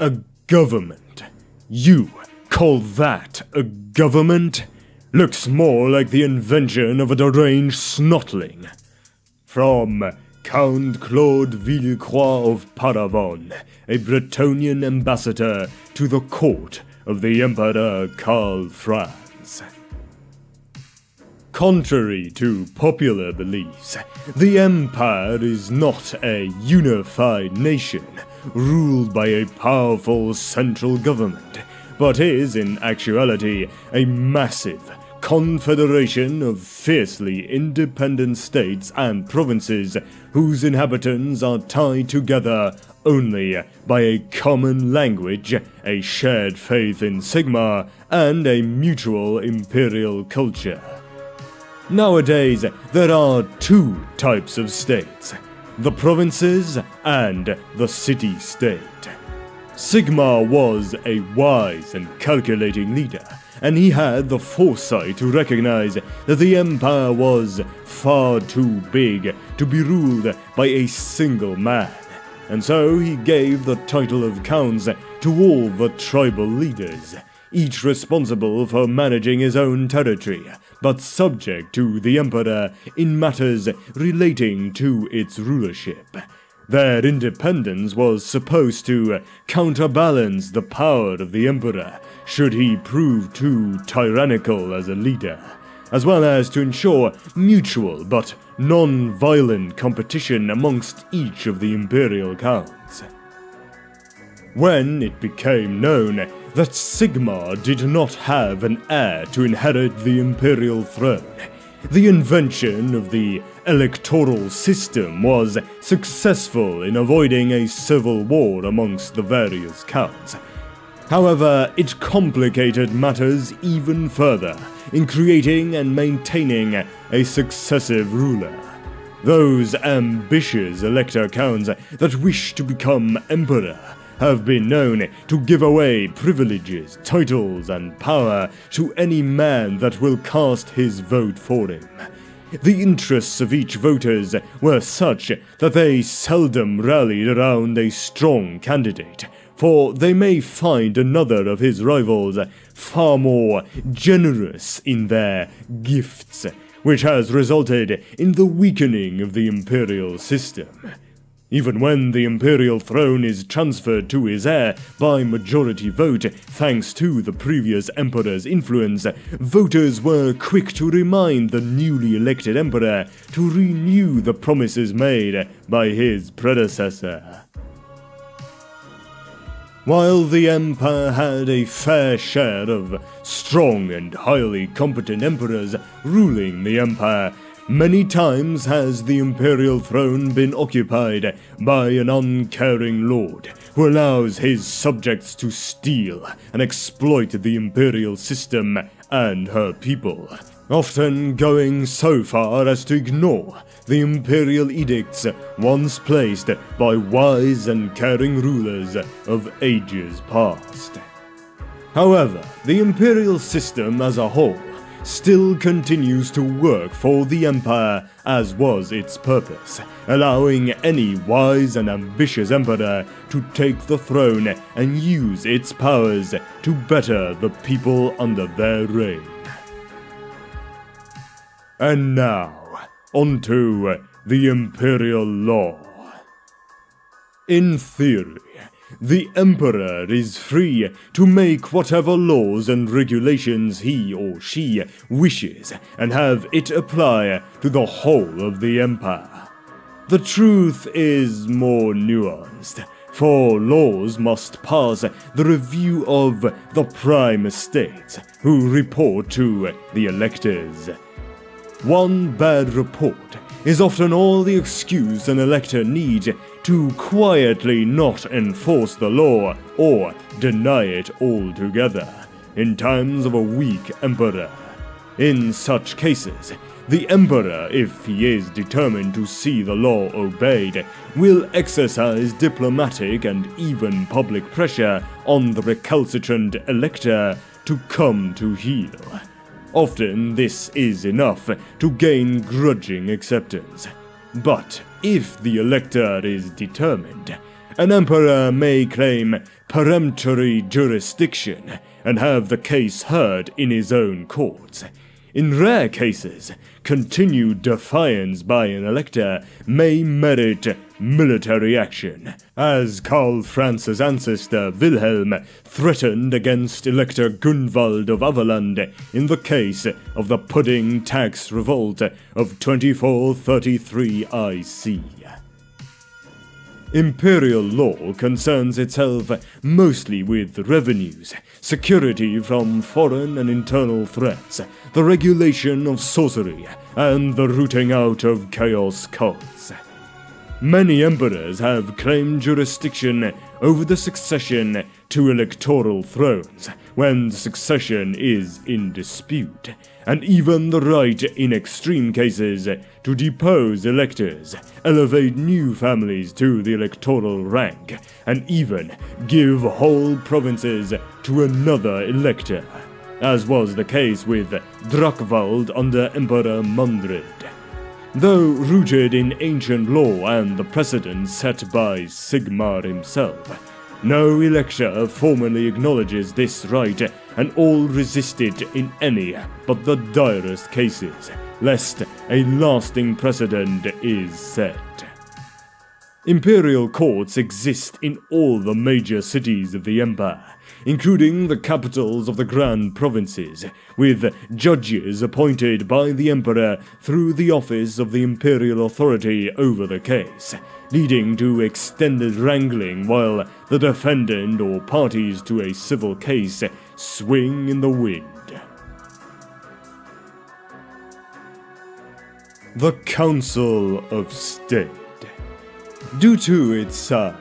A government? You call that a government? Looks more like the invention of a deranged snotling. From Count Claude Villecroix of Parravon, a Bretonnian ambassador to the court of the Emperor Karl Franz. Contrary to popular beliefs, the Empire is not a unified nation ruled by a powerful central government, but is in actuality a massive confederation of fiercely independent states and provinces whose inhabitants are tied together only by a common language, a shared faith in Sigmar, and a mutual imperial culture. Nowadays, there are two types of states the provinces and the city state. Sigmar was a wise and calculating leader, and he had the foresight to recognize that the empire was far too big to be ruled by a single man. And so he gave the title of counts to all the tribal leaders, each responsible for managing his own territory, but subject to the emperor in matters relating to its rulership. Their independence was supposed to counterbalance the power of the emperor should he prove too tyrannical as a leader, as well as to ensure mutual but non-violent competition amongst each of the imperial counts. When it became known that Sigmar did not have an heir to inherit the imperial throne, the invention of the electoral system was successful in avoiding a civil war amongst the various counts. However, it complicated matters even further in creating and maintaining a successive ruler. Those ambitious elector counts that wish to become emperor have been known to give away privileges, titles, and power to any man that will cast his vote for him. The interests of each voters were such that they seldom rallied around a strong candidate, for they may find another of his rivals far more generous in their gifts, which has resulted in the weakening of the imperial system. Even when the imperial throne is transferred to his heir by majority vote, thanks to the previous emperor's influence, voters were quick to remind the newly elected emperor to renew the promises made by his predecessor. While the empire had a fair share of strong and highly competent emperors ruling the empire, Many times has the imperial throne been occupied by an uncaring lord who allows his subjects to steal and exploit the imperial system and her people, often going so far as to ignore the imperial edicts once placed by wise and caring rulers of ages past. However, the imperial system as a whole still continues to work for the Empire as was its purpose, allowing any wise and ambitious emperor to take the throne and use its powers to better the people under their reign. And now, onto the Imperial Law. In theory, the Emperor is free to make whatever laws and regulations he or she wishes and have it apply to the whole of the Empire. The truth is more nuanced, for laws must pass the review of the Prime Estates, who report to the electors. One bad report is often all the excuse an elector needs to quietly not enforce the law or deny it altogether in times of a weak emperor. In such cases, the emperor, if he is determined to see the law obeyed, will exercise diplomatic and even public pressure on the recalcitrant elector to come to heel. Often this is enough to gain grudging acceptance. But if the elector is determined, an emperor may claim peremptory jurisdiction and have the case heard in his own courts. In rare cases, continued defiance by an elector may merit military action, as Karl Franz's ancestor Wilhelm threatened against Elector Gunwald of Averland in the case of the Pudding Tax Revolt of 2433 IC. Imperial law concerns itself mostly with revenues, security from foreign and internal threats, the regulation of sorcery, and the rooting out of chaos cults. Many emperors have claimed jurisdiction over the succession to electoral thrones when the succession is in dispute, and even the right in extreme cases to depose electors, elevate new families to the electoral rank, and even give whole provinces to another elector, as was the case with Drakwald under Emperor Mandred. Though rooted in ancient law and the precedent set by Sigmar himself, no elector formally acknowledges this right, and all resist it in any but the direst cases, lest a lasting precedent is set. Imperial courts exist in all the major cities of the Empire, including the capitals of the Grand Provinces, with judges appointed by the Emperor through the office of the Imperial Authority over the case, leading to extended wrangling while the defendant or parties to a civil case swing in the wind. The Council of State. Due to its size,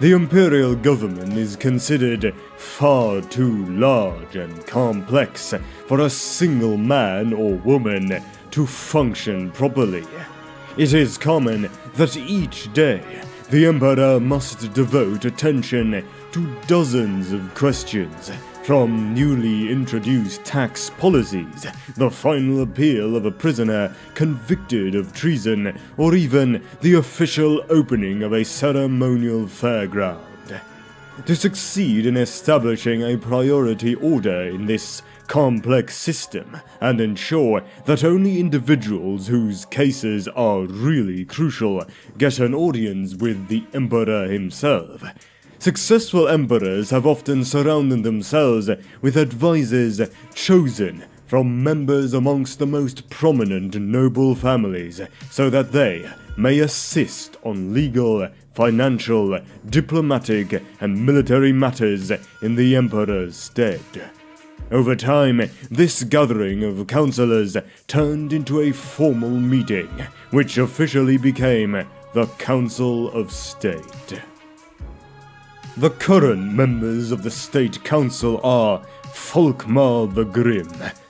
the imperial government is considered far too large and complex for a single man or woman to function properly. It is common that each day the Emperor must devote attention to dozens of questions, from newly introduced tax policies, the final appeal of a prisoner convicted of treason, or even the official opening of a ceremonial fairground. To succeed in establishing a priority order in this complex system and ensure that only individuals whose cases are really crucial get an audience with the Emperor himself. Successful emperors have often surrounded themselves with advisors chosen from members amongst the most prominent noble families so that they may assist on legal, financial, diplomatic, and military matters in the Emperor's stead. Over time, this gathering of councillors turned into a formal meeting, which officially became the Council of State. The current members of the State Council are Volkmar the Grim,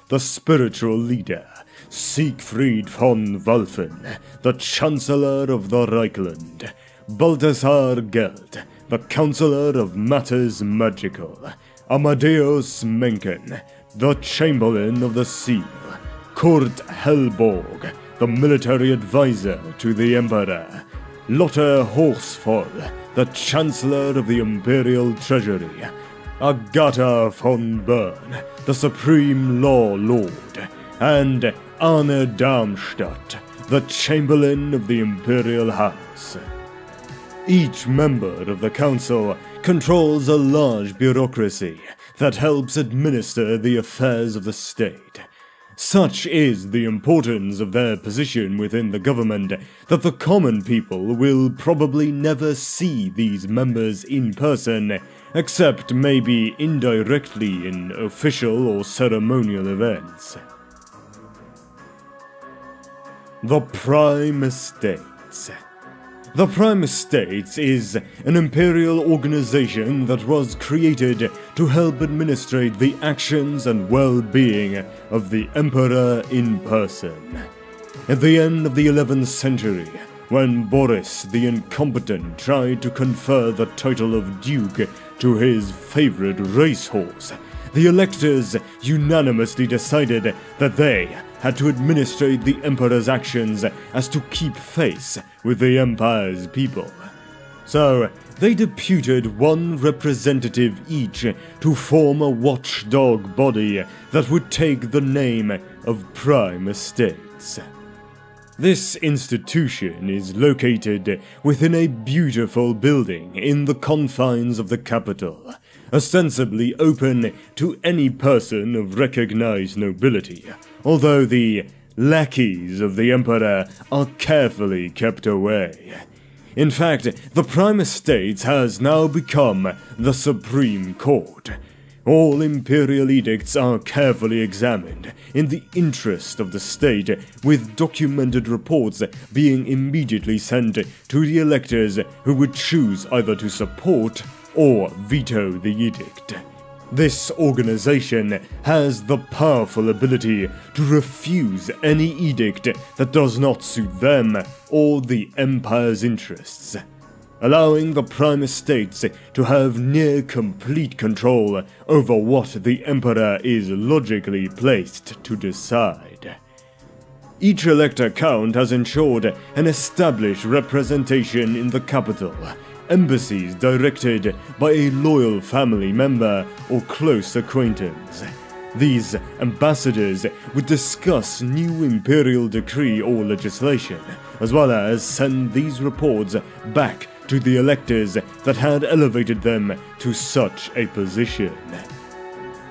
the spiritual leader, Siegfried von Walfen, the Chancellor of the Reikland, Balthasar Gelt, the Counselor of Matters Magical, Amadeus Menken, the Chamberlain of the Seal, Kurt Helborg, the military advisor to the Emperor, Lotte Horsfall, the Chancellor of the Imperial Treasury, Agatha von Bern, the Supreme Law Lord, and Arne Darmstadt, the Chamberlain of the Imperial House. Each member of the Council controls a large bureaucracy that helps administer the affairs of the state. Such is the importance of their position within the government that the common people will probably never see these members in person, except maybe indirectly in official or ceremonial events. The Prime Estates. The Prime States is an imperial organization that was created to help administrate the actions and well-being of the Emperor in person. At the end of the 11th century, when Boris the Incompetent tried to confer the title of Duke to his favorite racehorse, the electors unanimously decided that they had to administrate the Emperor's actions as to keep face with the Empire's people. So, they deputed one representative each to form a watchdog body that would take the name of Prime Estates. This institution is located within a beautiful building in the confines of the capital, ostensibly open to any person of recognized nobility, although the lackeys of the Emperor are carefully kept away. In fact, the Prime Estates has now become the Supreme Court. All imperial edicts are carefully examined in the interest of the state, with documented reports being immediately sent to the electors who would choose either to support or veto the edict. This organization has the powerful ability to refuse any edict that does not suit them or the Empire's interests, allowing the Prime Estates to have near complete control over what the Emperor is logically placed to decide. Each elector count has ensured an established representation in the capital, embassies directed by a loyal family member or close acquaintance. These ambassadors would discuss new imperial decree or legislation, as well as send these reports back to the electors that had elevated them to such a position.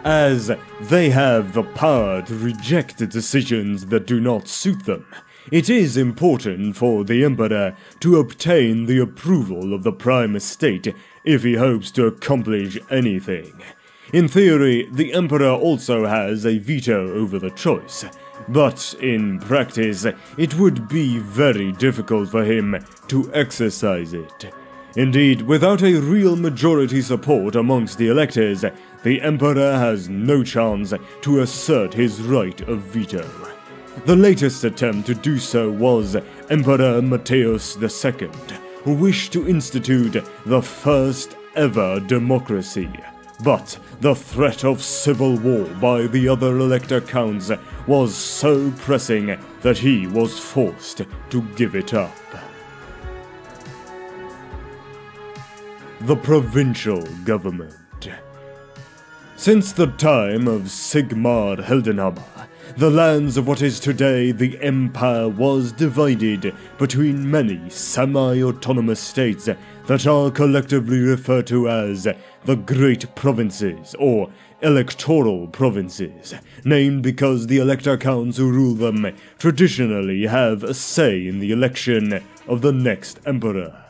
As they have the power to reject decisions that do not suit them, it is important for the Emperor to obtain the approval of the Prime Estate if he hopes to accomplish anything. In theory, the Emperor also has a veto over the choice, but in practice, it would be very difficult for him to exercise it. Indeed, without a real majority support amongst the electors, the Emperor has no chance to assert his right of veto. The latest attempt to do so was Emperor Matthias II, who wished to institute the first ever democracy. But the threat of civil war by the other elector counts was so pressing that he was forced to give it up. The provincial government. Since the time of Sigmar Heldenhammer, the lands of what is today the Empire was divided between many semi-autonomous states that are collectively referred to as the Great Provinces or electoral provinces, named because the elector counts who rule them traditionally have a say in the election of the next emperor.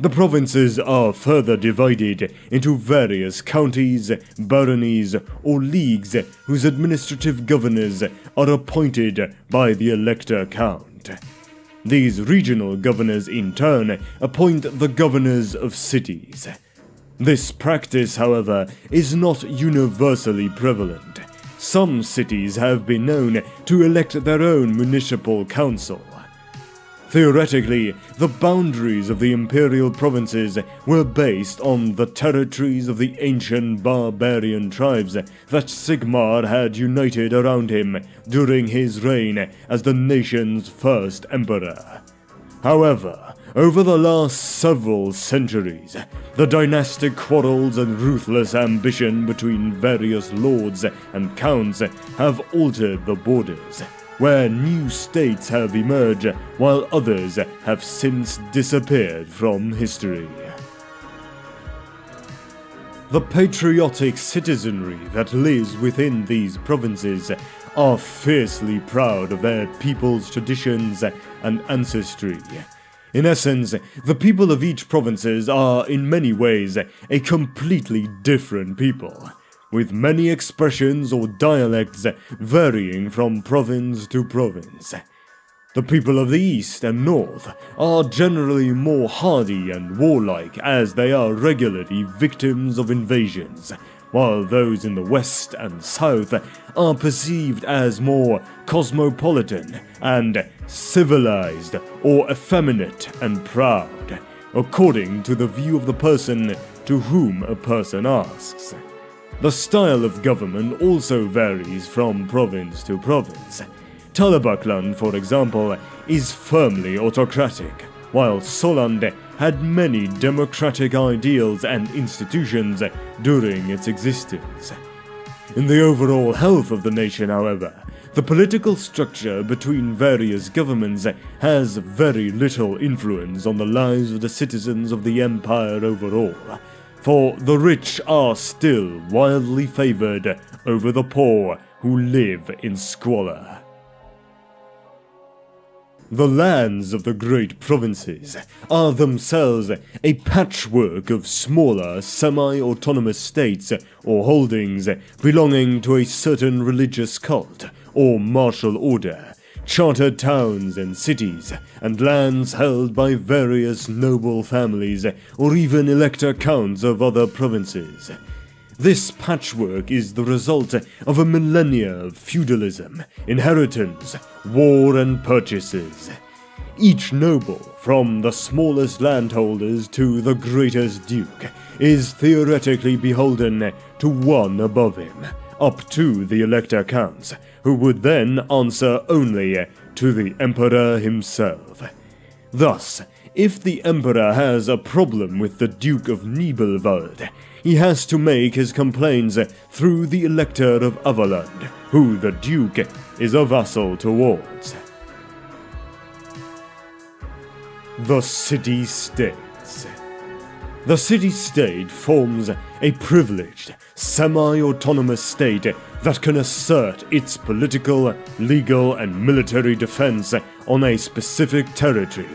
The provinces are further divided into various counties, baronies, or leagues whose administrative governors are appointed by the elector count. These regional governors, in turn, appoint the governors of cities. This practice, however, is not universally prevalent. Some cities have been known to elect their own municipal council. Theoretically, the boundaries of the imperial provinces were based on the territories of the ancient barbarian tribes that Sigmar had united around him during his reign as the nation's first emperor. However, over the last several centuries, the dynastic quarrels and ruthless ambition between various lords and counts have altered the borders where new states have emerged while others have since disappeared from history. The patriotic citizenry that lives within these provinces are fiercely proud of their people's traditions and ancestry. In essence, the people of each provinces are in many ways a completely different people with many expressions or dialects varying from province to province. The people of the East and North are generally more hardy and warlike as they are regularly victims of invasions, while those in the West and South are perceived as more cosmopolitan and civilized or effeminate and proud, according to the view of the person to whom a person asks. The style of government also varies from province to province. Talabecland, for example, is firmly autocratic, while Solland had many democratic ideals and institutions during its existence. In the overall health of the nation, however, the political structure between various governments has very little influence on the lives of the citizens of the empire overall, for the rich are still wildly favored over the poor who live in squalor. The lands of the great provinces are themselves a patchwork of smaller semi-autonomous states or holdings belonging to a certain religious cult or martial order, chartered towns and cities, and lands held by various noble families or even elector counts of other provinces. This patchwork is the result of a millennia of feudalism, inheritance, war, and purchases. Each noble, from the smallest landholders to the greatest duke, is theoretically beholden to one above him, up to the elector counts, who would then answer only to the emperor himself. Thus, if the emperor has a problem with the Duke of Nibelwald, he has to make his complaints through the Elector of Averland, who the Duke is a vassal towards. The City States The city-state forms a privileged, semi-autonomous state that can assert its political, legal, and military defense on a specific territory,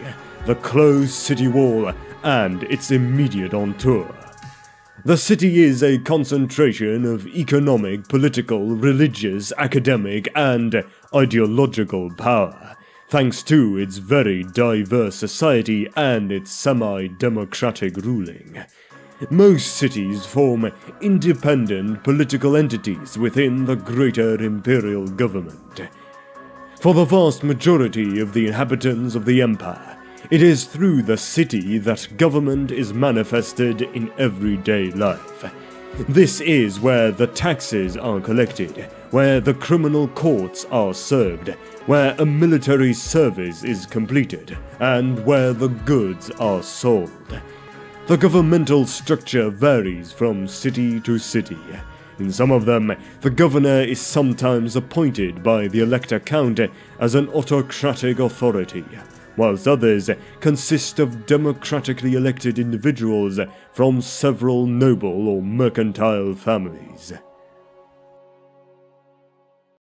the closed city wall, and its immediate entour. The city is a concentration of economic, political, religious, academic, and ideological power, thanks to its very diverse society and its semi-democratic ruling. Most cities form independent political entities within the greater imperial government. For the vast majority of the inhabitants of the empire, it is through the city that government is manifested in everyday life. This is where the taxes are collected, where the criminal courts are served, where a military service is completed, and where the goods are sold. The governmental structure varies from city to city. In some of them, the governor is sometimes appointed by the elector count as an autocratic authority, whilst others consist of democratically elected individuals from several noble or mercantile families.